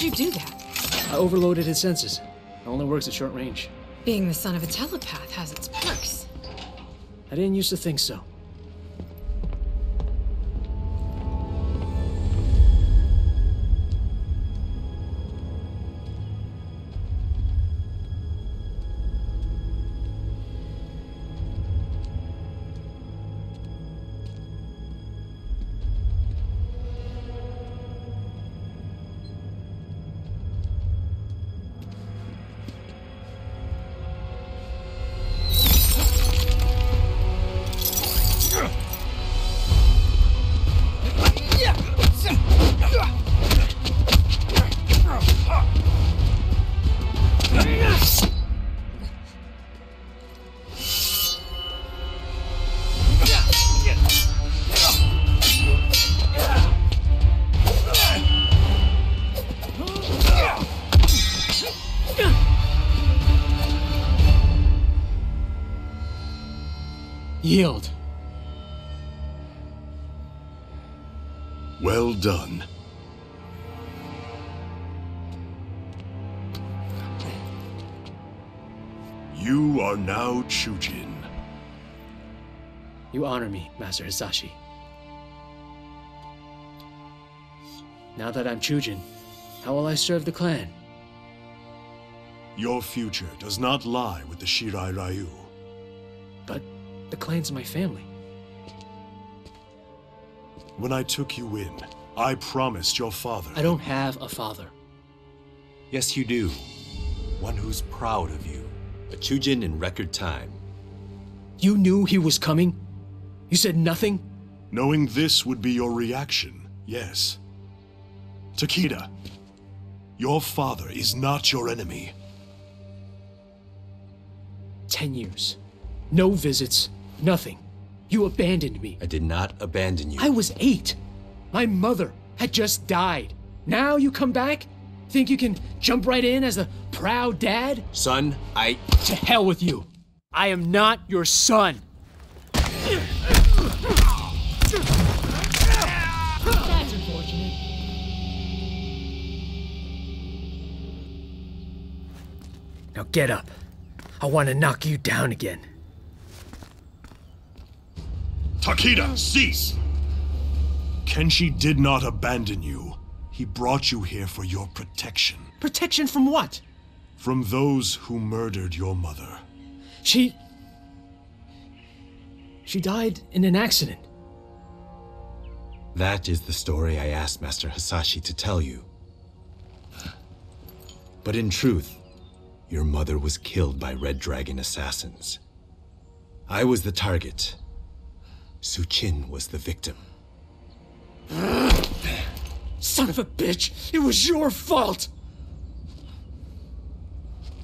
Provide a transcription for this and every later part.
How'd you do that? I overloaded his senses. It only works at short range. Being the son of a telepath has its perks. I didn't used to think so. Yield. Well done. You are now Chujin. You honor me, Master Hasashi. Now that I'm Chujin, how will I serve the clan? Your future does not lie with the Shirai Ryu. But the clan's of my family. When I took you in, I promised your father. I don't have a father. Yes, you do. One who's proud of you. A Chujin in record time. You knew he was coming? You said nothing? Knowing this would be your reaction, yes. Takeda, your father is not your enemy. Ten years. No visits. Nothing. You abandoned me. I did not abandon you. I was eight. My mother had just died. Now you come back? Think you can jump right in as the proud dad? Son, I. To hell with you. I am not your son. That's unfortunate. Now get up. I want to knock you down again. Takeda, cease! Kenshi did not abandon you. He brought you here for your protection. Protection from what? From those who murdered your mother. She. She died in an accident. That is the story I asked Master Hasashi to tell you. But in truth, your mother was killed by Red Dragon assassins. I was the target. Suchin was the victim. Son of a bitch! It was your fault!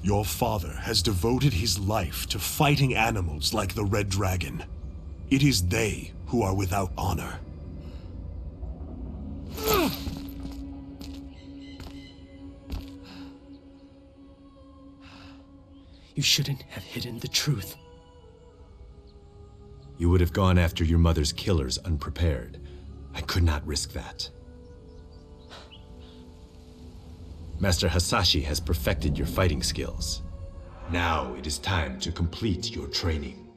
Your father has devoted his life to fighting animals like the Red Dragon. It is they who are without honor. You shouldn't have hidden the truth. You would have gone after your mother's killers unprepared. I could not risk that. Master Hasashi has perfected your fighting skills. Now it is time to complete your training.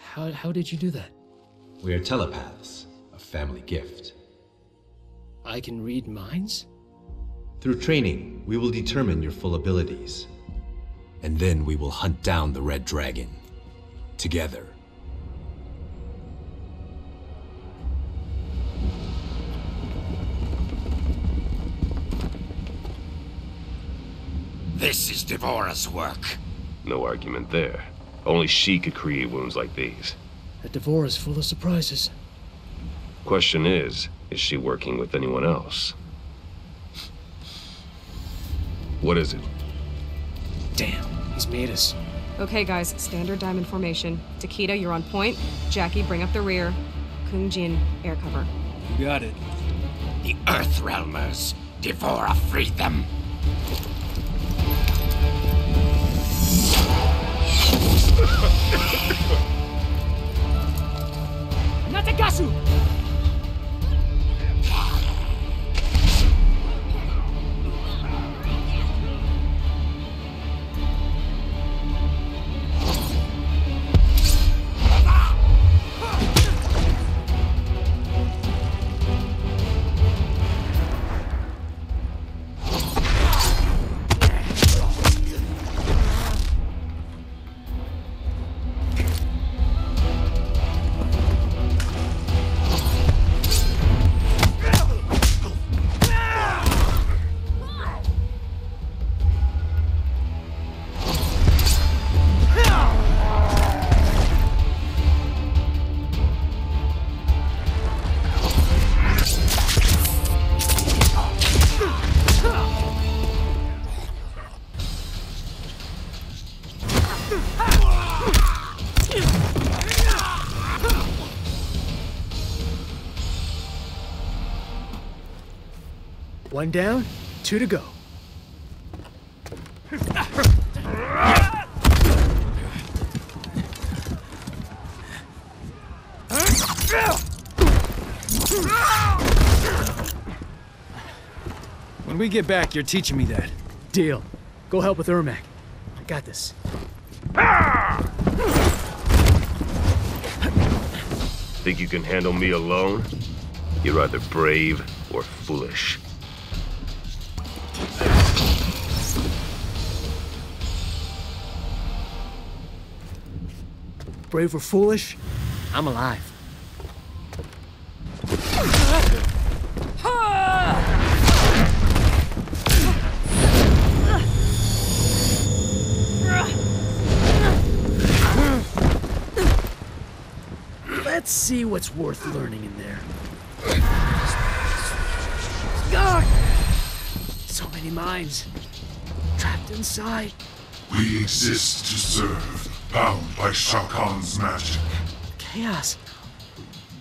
How, how did you do that? We are telepaths, a family gift. I can read minds? Through training, we will determine your full abilities. And then we will hunt down the Red Dragon. Together. This is D'Vorah's work. No argument there. Only she could create wounds like these. That D'Vorah is full of surprises. Question is, is she working with anyone else? What is it? Damn, he's made us. Okay, guys, standard diamond formation. Takeda, you're on point. Jacqui, bring up the rear. Kung Jin, air cover. You got it. The Earth Realmers. D'Vorah freed them. One down, two to go. When we get back, you're teaching me that. Deal. Go help with Ermac. I got this. Think you can handle me alone? You're either brave or foolish. Brave or foolish, I'm alive. Let's see what's worth learning in there. So many minds trapped inside. We exist to serve, bound by Shao magic. Chaos.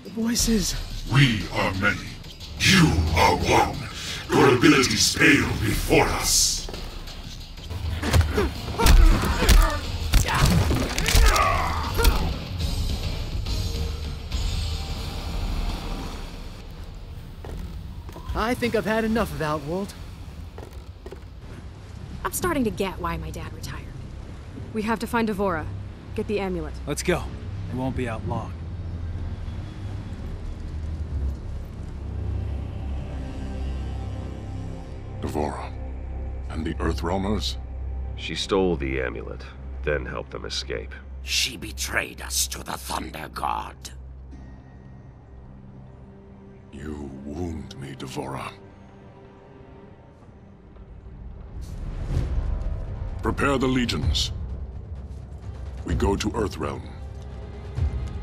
The voices. We are many. You are one. Your abilities pale before us. I think I've had enough of Outworld. I'm starting to get why my dad retired. We have to find D'Vorah. Get the amulet. Let's go. It won't be out long. D'Vorah. And the Earthrealmers? She stole the amulet, then helped them escape. She betrayed us to the Thunder God. You wound me, D'Vorah. Prepare the legions. We go to Earthrealm.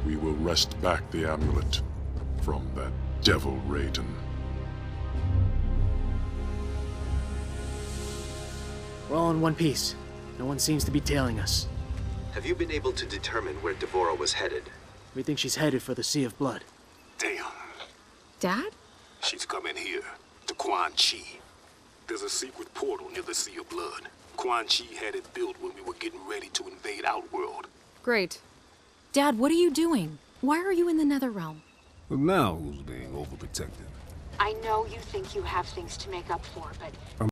We will wrest back the amulet from that devil Raiden. We're all in one piece. No one seems to be tailing us. Have you been able to determine where D'Vorah was headed? We think she's headed for the Sea of Blood. Damn. Dad? She's coming here, to Quan Chi. There's a secret portal near the Sea of Blood. Quan Chi had it built when we were getting ready to invade Outworld. Great. Dad, what are you doing? Why are you in the Nether Realm? But now who's being overprotective? I know you think you have things to make up for, but